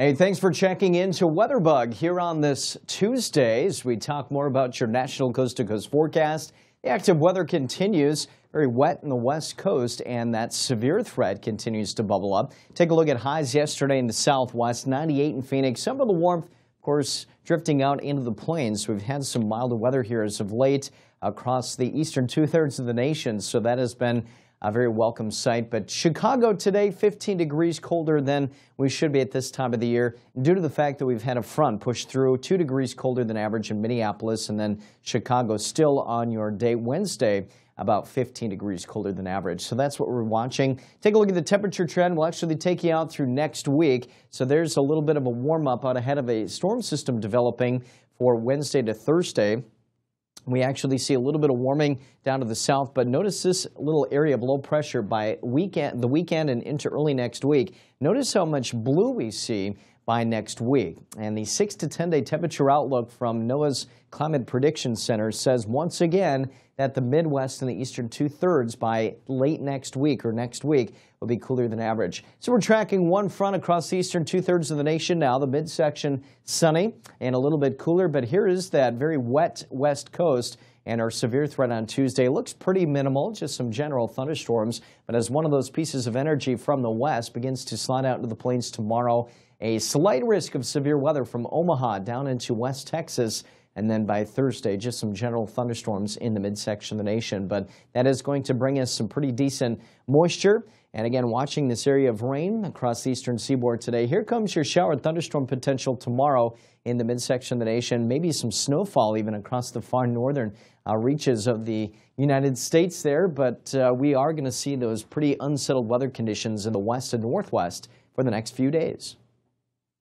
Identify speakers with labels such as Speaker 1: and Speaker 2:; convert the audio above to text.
Speaker 1: Hey, thanks for checking in to WeatherBug here on this Tuesday as we talk more about your national coast to coast forecast. The active weather continues, very wet in the west coast, and that severe threat continues to bubble up. Take a look at highs yesterday in the southwest, 98 in Phoenix. Some of the warmth, of course, drifting out into the plains. We've had some milder weather here as of late across the eastern two thirds of the nation, so that has been a very welcome sight. But Chicago today, 15 degrees colder than we should be at this time of the year due to the fact that we've had a front push through, two degrees colder than average in Minneapolis, and then Chicago still on your day Wednesday about 15 degrees colder than average. So that's what we're watching. Take a look at the temperature trend. We'll actually take you out through next week. So there's a little bit of a warm up out ahead of a storm system developing for Wednesday to Thursday. We actually see a little bit of warming down to the south, but notice this little area of low pressure by weekend, the weekend and into early next week. Notice how much blue we see by next week. And the 6 to 10 day temperature outlook from NOAA's Climate Prediction Center says once again that the Midwest and the eastern two thirds by late next week or next week will be cooler than average. So we're tracking one front across the eastern two thirds of the nation now. The midsection sunny and a little bit cooler, but here is that very wet west coast and our severe threat on Tuesday looks pretty minimal, just some general thunderstorms. But as one of those pieces of energy from the west begins to slide out into the plains tomorrow, a slight risk of severe weather from Omaha down into West Texas. And then by Thursday, just some general thunderstorms in the midsection of the nation. But that is going to bring us some pretty decent moisture. And again, watching this area of rain across the eastern seaboard today. Here comes your shower and thunderstorm potential tomorrow in the midsection of the nation. Maybe some snowfall even across the far northern uh, reaches of the United States there. But uh, we are going to see those pretty unsettled weather conditions in the west and northwest for the next few days.